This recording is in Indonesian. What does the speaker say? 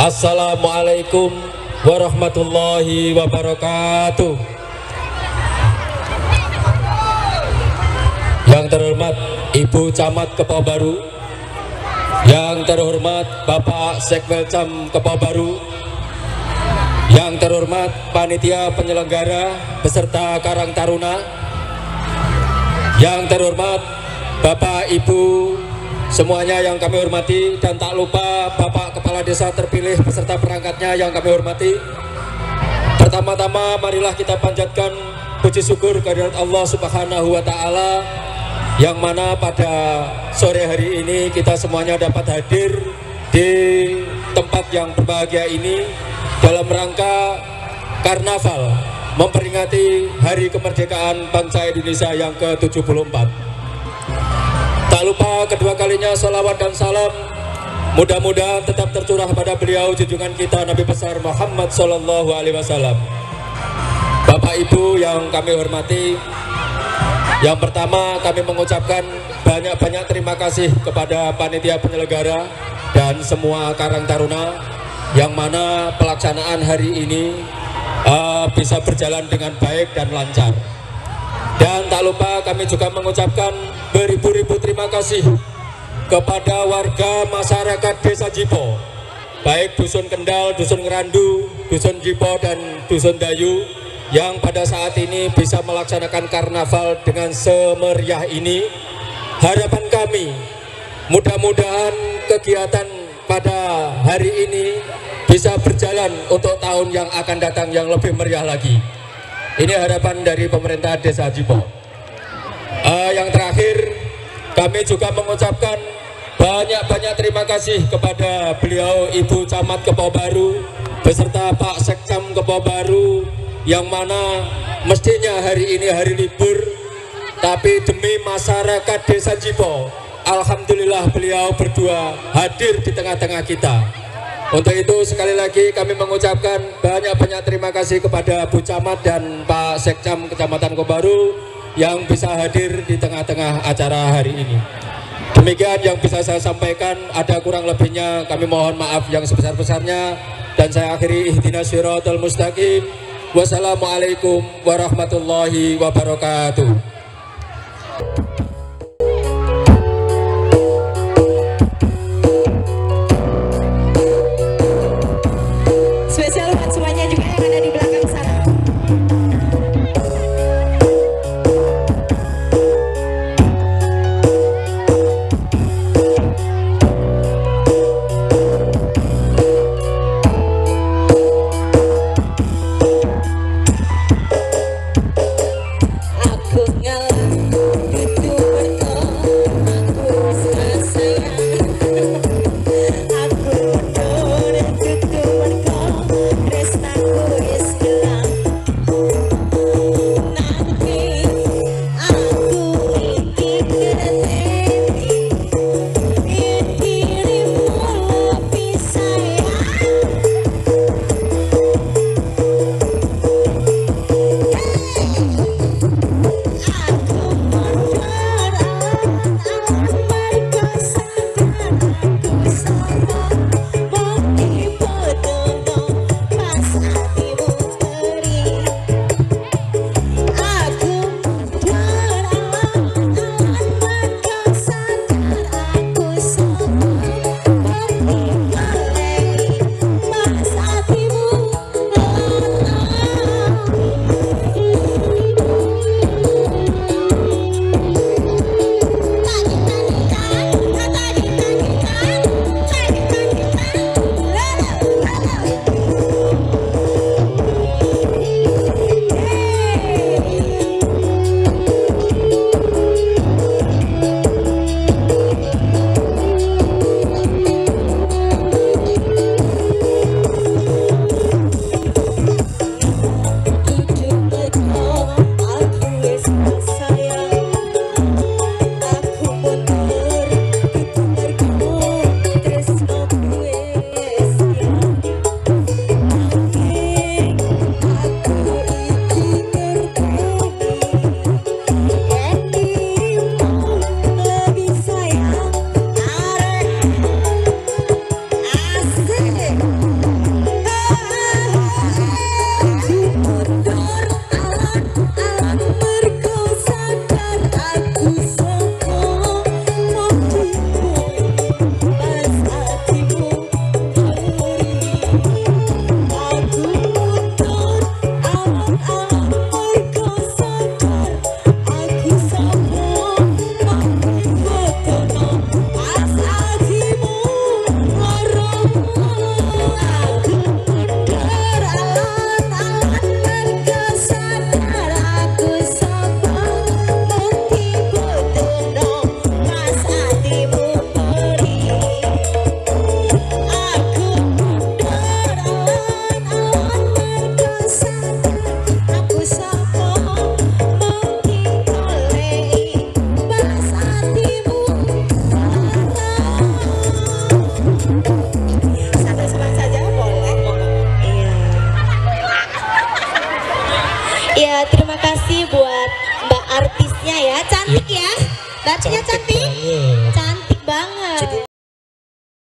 Assalamualaikum warahmatullahi wabarakatuh. Yang terhormat Ibu Camat Kepau Baru, yang terhormat Bapak Sekmelcam Kepau Baru, yang terhormat panitia penyelenggara beserta Karang Taruna, yang terhormat Bapak Ibu semuanya yang kami hormati dan tak lupa Bapak Kepala Desa terpilih beserta perangkatnya yang kami hormati. Pertama-tama marilah kita panjatkan puji syukur kehadirat Allah Subhanahu wa taala yang mana pada sore hari ini kita semuanya dapat hadir di tempat yang berbahagia ini dalam rangka karnaval memperingati Hari Kemerdekaan Bangsa Indonesia yang ke-74. Tak lupa kedua kalinya salawat dan salam mudah-mudahan tetap tercurah pada beliau junjungan kita Nabi besar Muhammad Sallallahu Alaihi Wasallam. Bapak Ibu yang kami hormati, yang pertama kami mengucapkan banyak-banyak terima kasih kepada panitia penyelenggara dan semua Karang Taruna yang mana pelaksanaan hari ini uh, bisa berjalan dengan baik dan lancar. Dan tak lupa kami juga mengucapkan beribu-ribu terima kasih kepada warga masyarakat Desa Jipo, baik Dusun Kendal, Dusun Ngerandu, Dusun Jipo, dan Dusun Dayu yang pada saat ini bisa melaksanakan karnaval dengan semeriah ini. Harapan kami, mudah-mudahan kegiatan pada hari ini bisa berjalan untuk tahun yang akan datang yang lebih meriah lagi. Ini harapan dari pemerintah Desa Jipo. Uh, yang terakhir, kami juga mengucapkan banyak-banyak terima kasih kepada beliau Ibu Camat Kepau Baru beserta Pak Sekcam Kepau Baru yang mana mestinya hari ini hari libur tapi demi masyarakat desa Jipo Alhamdulillah beliau berdua hadir di tengah-tengah kita untuk itu sekali lagi kami mengucapkan banyak-banyak terima kasih kepada Bu Camat dan Pak Sekcam Kecamatan Kobaru yang bisa hadir di tengah-tengah acara hari ini. Demikian yang bisa saya sampaikan ada kurang lebihnya kami mohon maaf yang sebesar-besarnya. Dan saya akhiri ihdinas siratal mustaqim. Wassalamualaikum warahmatullahi wabarakatuh. Juga terima kasih buat Mbak artisnya ya. Cantik ya. Mbak artisnya cantik. Cantik banget.